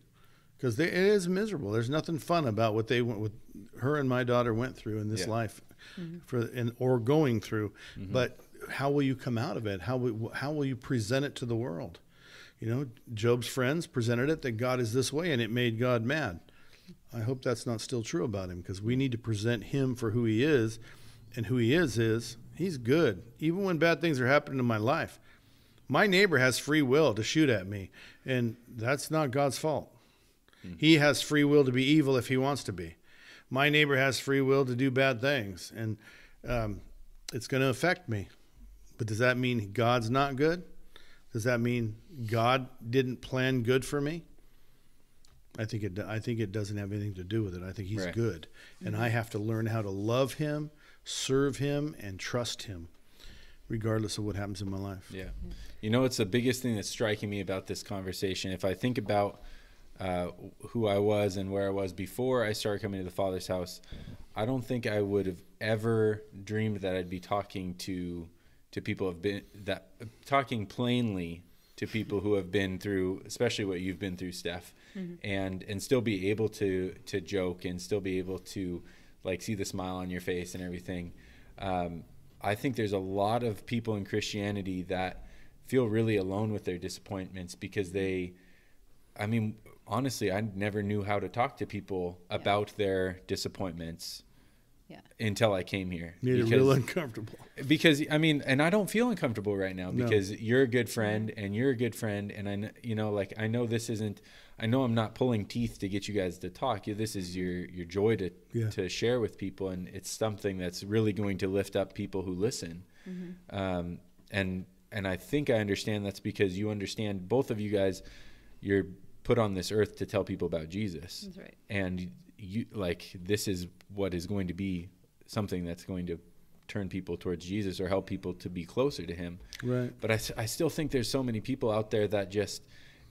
Because it is miserable. There's nothing fun about what they went with her and my daughter went through in this Yeah. life, mm-hmm. for and or going through. Mm-hmm. But how will you come out of it? How will, how will you present it to the world? You know, Job's friends presented it that God is this way, and it made God mad. I hope that's not still true about him because we need to present him for who he is, and who he is is he's good, even when bad things are happening in my life. My neighbor has free will to shoot at me, and that's not God's fault. He has free will to be evil if he wants to be. My neighbor has free will to do bad things, and um, it's going to affect me. But does that mean God's not good? Does that mean God didn't plan good for me? I think it. I think it doesn't have anything to do with it. I think He's Right. good, and I have to learn how to love Him, serve Him, and trust Him, regardless of what happens in my life. Yeah. You know, it's the biggest thing that's striking me about this conversation. If I think about uh, who I was and where I was before I started coming to the Father's house, I don't think I would have ever dreamed that I'd be talking to to people have been that talking plainly to people who have been through, especially what you've been through, Steph, and and still be able to to joke and still be able to like see the smile on your face and everything. Um, I think there's a lot of people in Christianity that feel really alone with their disappointments because they, I mean, honestly, I never knew how to talk to people about their disappointments Yeah. until I came here. Made it real uncomfortable. because I mean, and I don't feel uncomfortable right now because you're a good friend and you're a good friend, and I, you know, like I know this isn't. I know I'm not pulling teeth to get you guys to talk. This is your your joy to Yeah. to share with people, and it's something that's really going to lift up people who listen. Um, and and I think I understand that's because you understand both of you guys. You're put on this earth to tell people about Jesus That's right. and you like this is what is going to be something that's going to turn people towards Jesus or help people to be closer to him. Right. But I, I still think there's so many people out there that just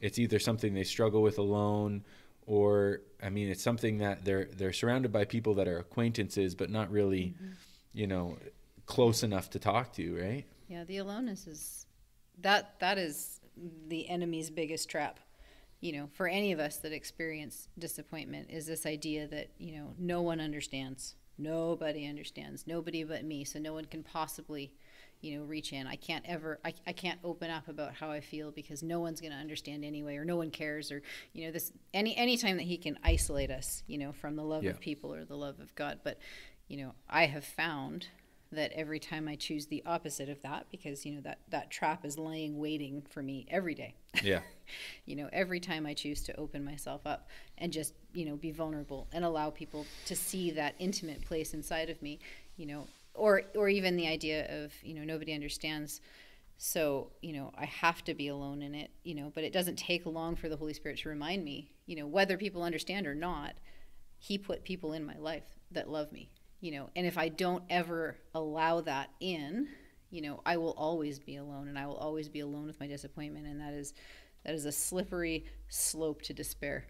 it's either something they struggle with alone or I mean it's something that they're they're surrounded by people that are acquaintances but not really, mm-hmm. you know, close enough to talk to, right? Yeah, the aloneness is that that is the enemy's biggest trap. You know, for any of us that experience disappointment is this idea that, you know, no one understands. Nobody understands. Nobody but me. So no one can possibly, you know, reach in. I can't ever I, I can't open up about how I feel because no one's going to understand anyway or no one cares or, you know, this any any time that he can isolate us, you know, from the love Yeah. of people or the love of God. But, you know, I have found that every time I choose the opposite of that, because you know that that trap is laying waiting for me every day. Yeah. you know, every time I choose to open myself up and just you know be vulnerable and allow people to see that intimate place inside of me, you know, or or even the idea of you know nobody understands. So, you know, I have to be alone in it, you know, but it doesn't take long for the Holy Spirit to remind me, you know, whether people understand or not, He put people in my life that love me, you know, and if I don't ever allow that in, you know, I will always be alone and I will always be alone with my disappointment. And that is, that is a slippery slope to despair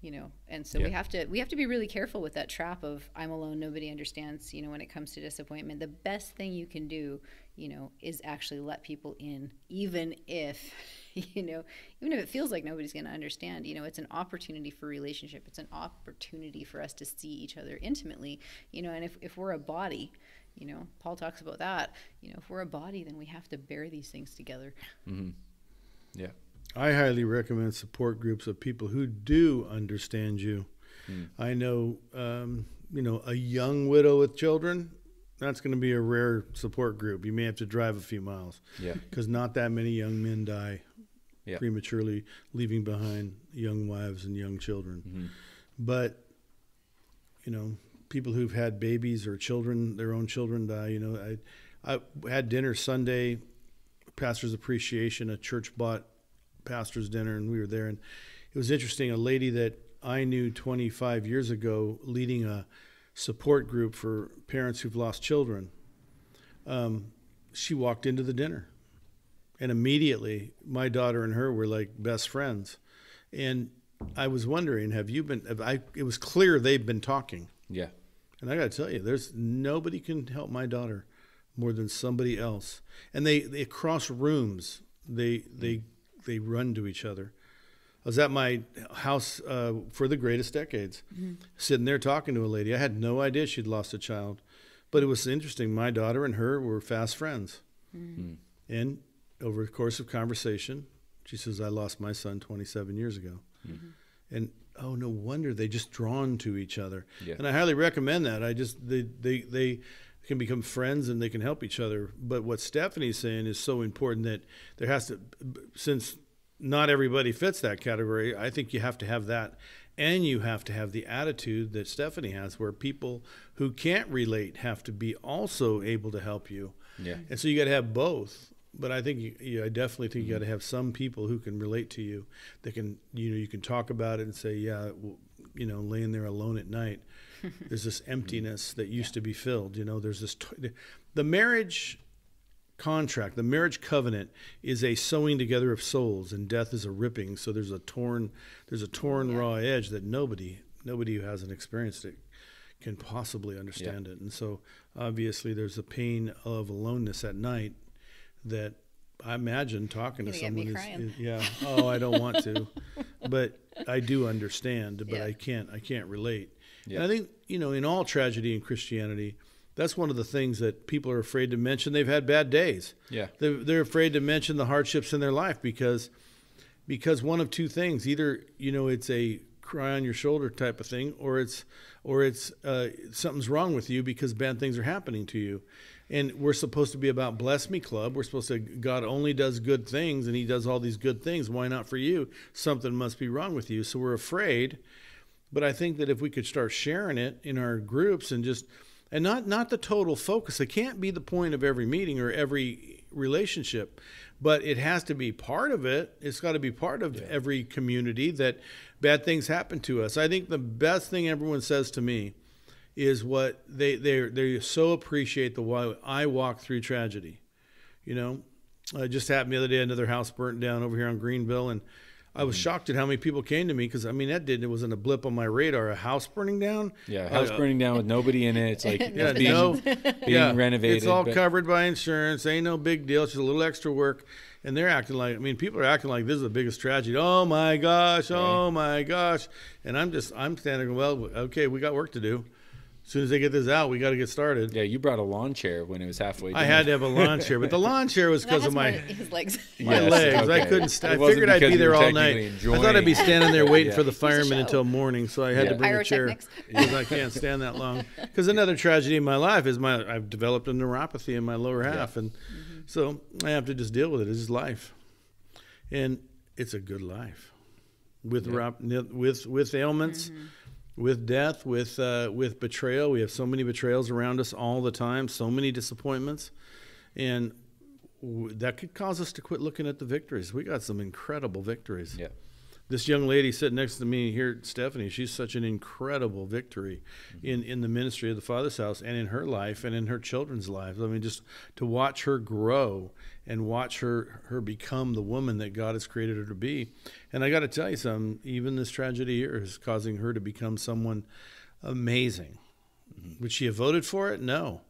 you know and so yeah. we have to we have to be really careful with that trap of i'm alone nobody understands you know when it comes to disappointment the best thing you can do you know is actually let people in even if you know even if it feels like nobody's going to understand you know it's an opportunity for relationship it's an opportunity for us to see each other intimately you know and if, if we're a body you know paul talks about that you know if we're a body then we have to bear these things together mm-hmm. yeah I highly recommend support groups of people who do understand you. Mm. I know, um, you know, a young widow with children. That's going to be a rare support group. You may have to drive a few miles. Yeah. Because not that many young men die yeah. prematurely, leaving behind young wives and young children. Mm-hmm. But, you know, people who've had babies or children, their own children die. You know, I, I had dinner Sunday, pastor's appreciation. A church bought pastor's dinner, and we were there. And it was interesting. A lady that I knew 25 years ago, leading a support group for parents who've lost children. Um, she walked into the dinner, and immediately my daughter and her were like best friends. And I was wondering, have you been? Have I, it was clear they've been talking. Yeah. And I got to tell you, there's nobody can help my daughter more than somebody else. And they, they cross rooms. They they they run to each other. I was at my house uh, for the greatest decades, mm-hmm. sitting there talking to a lady. I had no idea she'd lost a child, but it was interesting. My daughter and her were fast friends, mm-hmm. and over the course of conversation, she says, "I lost my son 27 years ago," mm-hmm. and oh, no wonder they just drawn to each other. Yeah. And I highly recommend that. I just they they they can become friends and they can help each other. But what Stephanie's saying is so important that there has to, since not everybody fits that category, I think you have to have that. And you have to have the attitude that Stephanie has, where people who can't relate have to be also able to help you. Yeah. And so you got to have both. But I think you, you I definitely think mm-hmm. you got to have some people who can relate to you. That can, you know, you can talk about it and say, yeah, well, you know, laying there alone at night there's this emptiness that used yeah. to be filled. You know, there's this t- the marriage contract, the marriage covenant is a sewing together of souls, and death is a ripping. So there's a torn there's a torn yeah. raw edge that nobody nobody who hasn't experienced it can possibly understand yeah. it. And so obviously there's a pain of aloneness at night that I imagine talking to someone is, is, yeah. Oh, I don't want to, but I do understand, but yeah. I can't. I can't relate. Yeah. And I think, you know, in all tragedy in Christianity, that's one of the things that people are afraid to mention. They've had bad days. Yeah. They're, they're afraid to mention the hardships in their life because because one of two things either you know it's a cry on your shoulder type of thing or it's or it's uh, something's wrong with you because bad things are happening to you. And we're supposed to be about bless me club. We're supposed to god only does good things and he does all these good things. Why not for you? Something must be wrong with you. So we're afraid. But I think that if we could start sharing it in our groups and just and not not the total focus. It can't be the point of every meeting or every relationship, but it has to be part of it. It's got to be part of yeah. every community that bad things happen to us. I think the best thing everyone says to me is what they they they so appreciate the why I walk through tragedy. You know, it just happened the other day. Another house burnt down over here on Greenville, and I was shocked at how many people came to me because I mean that didn't it wasn't a blip on my radar. A house burning down. Yeah, a house uh, burning down with nobody in it. It's like yeah, being, no, being yeah, renovated. It's all but, covered by insurance. Ain't no big deal. It's just a little extra work. And they're acting like I mean people are acting like this is the biggest tragedy. Oh my gosh, oh my gosh. And I'm just I'm standing well. Okay, we got work to do as soon as they get this out, we got to get started. Yeah, you brought a lawn chair when it was halfway. Done. I had to have a lawn chair, but the lawn chair was because of my his legs. My yes, legs. Okay. I couldn't. St- I figured I'd be there all night. Enjoying. I thought I'd be standing there waiting yeah. for the firemen until morning, so I had yeah. to bring a chair because I can't stand that long. Because another tragedy in my life is my I've developed a neuropathy in my lower half, yeah. and mm-hmm. so I have to just deal with it. It's just life, and it's a good life with with with ailments. Mm-hmm with death, with uh, with betrayal. We have so many betrayals around us all the time, so many disappointments, and w- that could cause us to quit looking at the victories. We got some incredible victories. Yeah. This young lady sitting next to me here, Stephanie, she's such an incredible victory mm-hmm. in, in the ministry of the Father's house and in her life and in her children's lives. I mean, just to watch her grow and watch her her become the woman that God has created her to be. And I got to tell you something, even this tragedy here is causing her to become someone amazing. Mm-hmm. Would she have voted for it? No.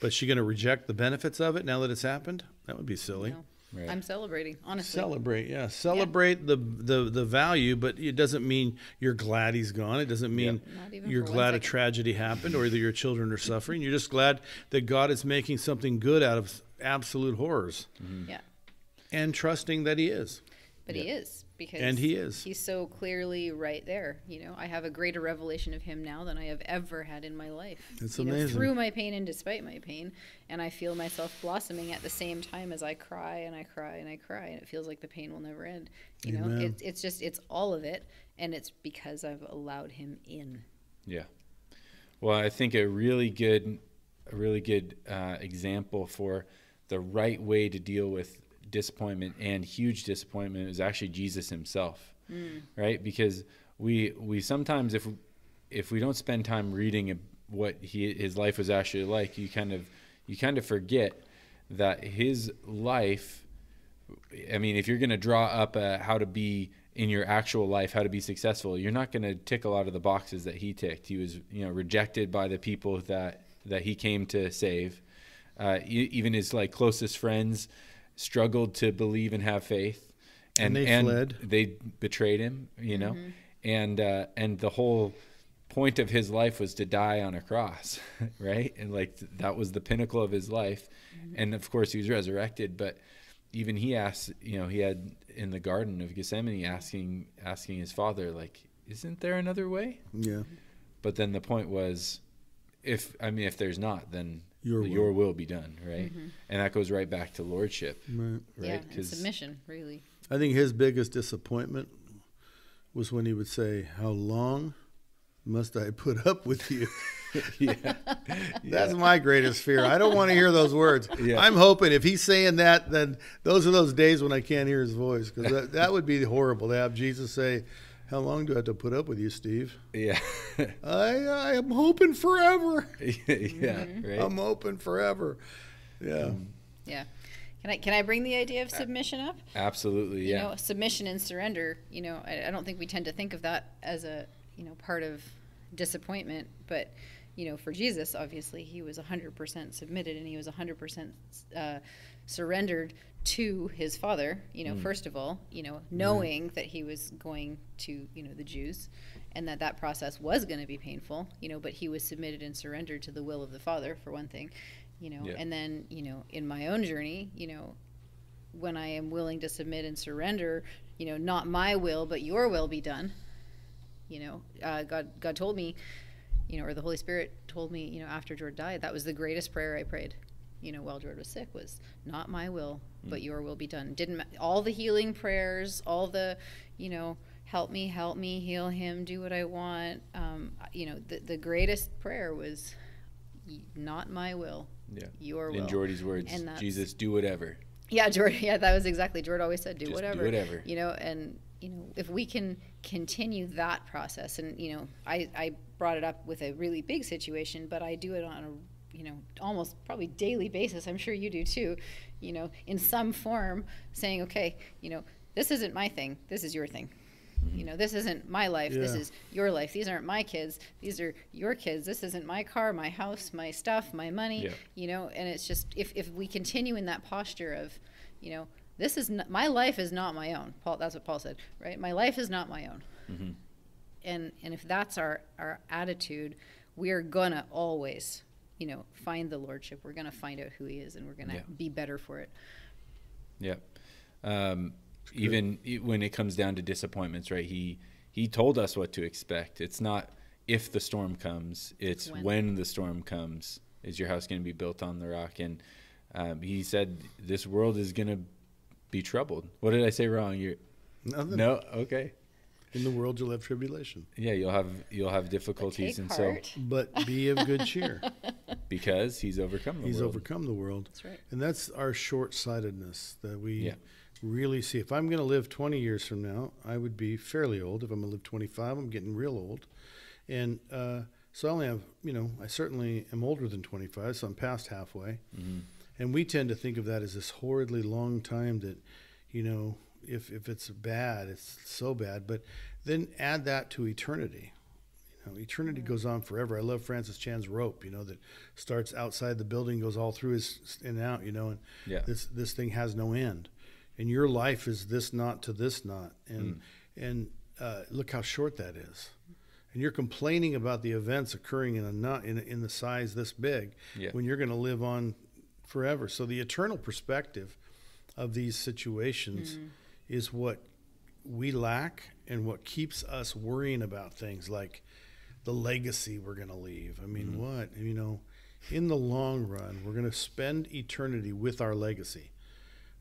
But is she going to reject the benefits of it now that it's happened? That would be silly. No. Right. I'm celebrating, honestly. Celebrate, yeah. Celebrate the, the the value, but it doesn't mean you're glad he's gone. It doesn't mean even you're glad a tragedy happened or that your children are suffering. You're just glad that God is making something good out of absolute horrors mm-hmm. yeah. and trusting that He is. But he is because And he is. He's so clearly right there. You know, I have a greater revelation of him now than I have ever had in my life. It's you Know, amazing. through my pain and despite my pain, and I feel myself blossoming at the same time as I cry and I cry and I cry, and it feels like the pain will never end. You know, Amen. it's it's just it's all of it, and it's because I've allowed him in. Yeah. Well, I think a really good, a really good uh, example for the right way to deal with disappointment and huge disappointment is actually Jesus Himself, right? Because we we sometimes if if we don't spend time reading what he his life was actually like, you kind of you kind of forget that his life I mean, if you're going to draw up a, how to be in your actual life, how to be successful, you're not going to tick a lot of the boxes that he ticked. He was, you know, rejected by the people that that he came to save. Uh, even his like closest friends struggled to believe and have faith, And they fled. They betrayed him, you know, and uh, and the whole point of his life was to die on a cross, right? And like that was the pinnacle of his life. And of course, he was resurrected, but even he asked, you know, he had in the Garden of Gethsemane asking asking his father, like, isn't there another way? Yeah. But then the point was, if I mean, if there's not, then Your your, will. will. be done, right? Mm-hmm. And that goes right back to lordship, Right. Yeah, right? and submission, really. I think his biggest disappointment was when he would say, How long must I put up with you? yeah, That's my greatest fear. I don't want to hear those words. Yeah. I'm hoping if he's saying that, then those are those days when I can't hear his voice because that, that would be horrible to have Jesus say, "How long do I have to put up with you, Steve?" yeah, I I am hoping forever. yeah, Mm-hmm. right. I'm hoping forever. Yeah. Yeah. Can I can I bring the idea of submission up? Absolutely, you yeah. know submission and surrender you know I, I don't think we tend to think of that as a you know part of disappointment but you know for jesus obviously he was 100% submitted and he was 100% uh, surrendered to his father you know first of all you know knowing that he was going to you know the jews and that that process was going to be painful you know but he was submitted and surrendered to the will of the father for one thing you know Yeah. and then you know in my own journey you know when I am willing to submit and surrender, you know, not my will, but your will be done. You know, uh, God, God told me, you know, or the Holy Spirit told me, you know, after George died, that was the greatest prayer I prayed. You know, while George was sick, was not my will, but your will be done. Didn't all the healing prayers, all the, you know, help me, help me, heal him, do what I want. Um, you know, the the greatest prayer was, not my will, yeah. your will. In Jordy's words, And Jesus, do whatever. Yeah, Jordan. Yeah, that was exactly. Jordan always said, "Do Just do whatever." whatever. You know, and you know, if we can continue that process, and you know, I I brought it up with a really big situation, but I do it on a you know almost probably daily basis. I'm sure you do too. You know, in some form, saying, "Okay, you know, this isn't my thing. This is your thing." You know, this isn't my life. This is your life. These aren't my kids. These are your kids. This isn't my car, my house, my stuff, my money. Yeah. You know, and it's just if, if we continue in that posture of, you know, this is not, my life is not my own. Paul, that's what Paul said, right? My life is not my own. Mhm. And and if that's our our attitude, we are gonna always, you know, find the lordship. We're gonna find out who he is, and we're gonna Yeah. be better for it. Yeah. Um, even when it comes down to disappointments, right? He he told us what to expect. It's not if the storm comes; it's When. when, the storm comes. Is your house going to be built on the rock? And um, he said, "This world is going to be troubled." What did I say wrong? You're Nothing. no okay. In the world, you'll have tribulation, Yeah, you'll have you'll have difficulties, and heart. but be of good cheer. because he's overcome the world. He's world. overcome the world. That's right. And that's our short sightedness that we Yeah. really see if I'm going to live 20 years from now, I would be fairly old. If I'm going to live 25, I'm getting real old. And uh, so I only have, you know, I certainly am older than 25, so I'm past halfway. Mm-hmm. And we tend to think of that as this horridly long time that, you know, if, if it's bad, it's so bad. But then add that to eternity. You know, eternity goes on forever. I love Francis Chan's rope, you know, that starts outside the building, goes all through his in and out, you know, and Yeah. this this thing has no end. And your life is this knot to this knot. And Mm. and uh, look how short that is. And you're complaining about the events occurring in a knot in, in the size this big Yeah. when you're going to live on forever. So the eternal perspective of these situations is what we lack and what keeps us worrying about things like the legacy we're going to leave. I mean, mm-hmm. what? You know, in the long run, we're going to spend eternity with our legacy.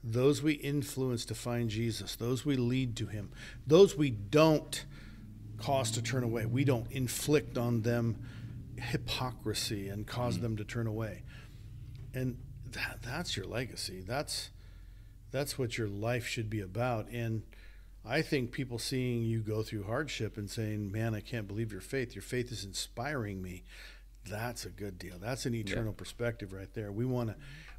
Those we influence to find Jesus, those we lead to Him, those we don't cause to turn away. We don't inflict on them hypocrisy and cause mm-hmm. them to turn away. And that, that's your legacy. That's that's what your life should be about. And I think people seeing you go through hardship and saying, "Man, I can't believe your faith. Your faith is inspiring me." That's a good deal. That's an eternal perspective right there. We want to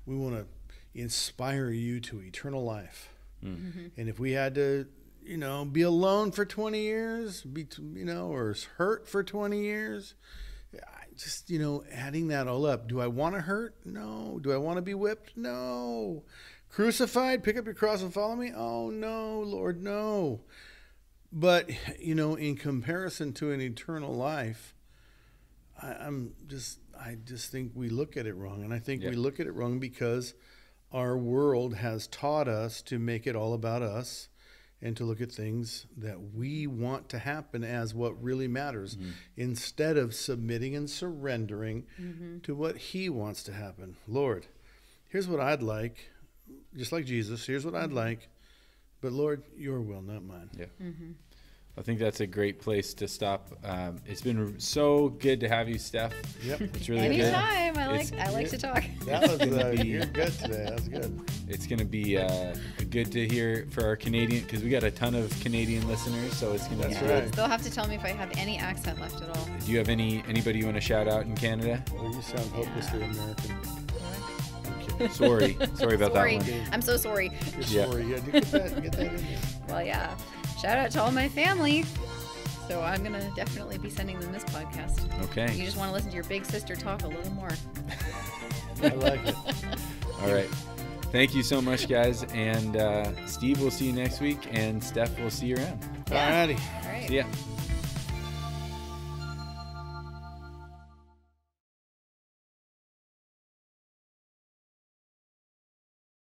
we want to inspire you to eternal life. Mm-hmm. Mm-hmm. And if we had to, you know, be alone for 20 years, be you know, or hurt for 20 years, just you know, adding that all up. Do I want to hurt? No. Do I want to be whipped? No. Crucified? Pick up your cross and follow me? Oh no, Lord, no. But you know, in comparison to an eternal life, I, I'm just I just think we look at it wrong, and I think Yeah. we look at it wrong because our world has taught us to make it all about us and to look at things that we want to happen as what really matters mm-hmm. instead of submitting and surrendering mm-hmm. to what he wants to happen. Lord, here's what I'd like, just like Jesus, here's what I'd like, but Lord, your will, not mine. Yeah. I think that's a great place to stop. Um, it's been so good to have you, Steph. Yep. It's really good. Anytime. I It's- like I like to talk. That was uh, you're good today. That was good. good. It's going to be uh, good to hear for our Canadian because we got a ton of Canadian listeners. So it's going to be That's good. right. They'll have to tell me if I have any accent left at all. Do you have any anybody you want to shout out in Canada? Well, you sound hopelessly American. I'm kidding. Sorry, sorry about sorry. that one. I'm so sorry. You're Yeah. sorry. Yeah, get that, get that in there. Well, yeah. Shout out to all my family. So I'm gonna definitely be sending them this podcast. Okay. You just want to listen to your big sister talk a little more. I like it. All right. Thank you so much, guys. And uh, Steve, we'll see you next week, and Steph, we'll see you around. Alrighty. All right. See ya.